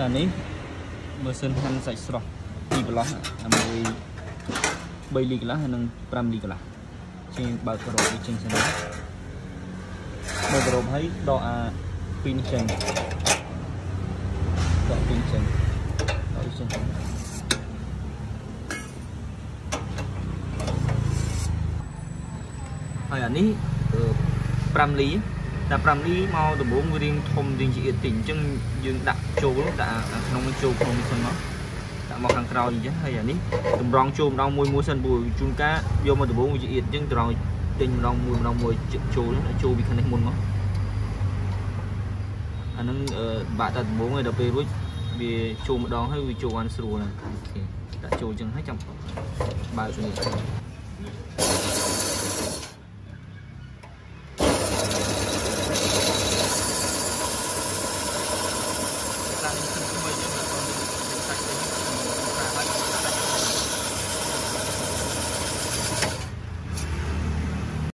អានេះម៉ាស៊ីនហាន់សាច់ស្រស់ពីរប្រឡោះដើម្បី3លីកន្លះហើយនិង5លីកន្លះជាងបើករ៉ូបចេញសិនបើករ៉ូបហើយដកអាពីរនេះចេញដកពីរចេញដកចេញហើយអានេះ5លី តែ5លីមកដំបូងវារៀងធំរៀងជាអៀតតិចអញ្ចឹងយើងដាក់ចូលដាក់ក្នុងចូលក្នុងនេះសិនមកដាក់មកខាងក្រោយអញ្ចឹងហើយអានេះតម្រង់ចូលម្ដងមួយមួយសិនព្រោះជួនកាលយកមកដំបូងវាជាអៀតអញ្ចឹងតម្រង់ទិញម្ដងមួយម្ដងមួយចូលចូលពីខាងនេះមុនមកអានឹងបាក់តែដំបូងហើយដល់ពេលរួចវាចូលម្ដងហើយវាចូលបានស្រួលណាអូខេដាក់ចូលអញ្ចឹងហើយចាំបើកនេះ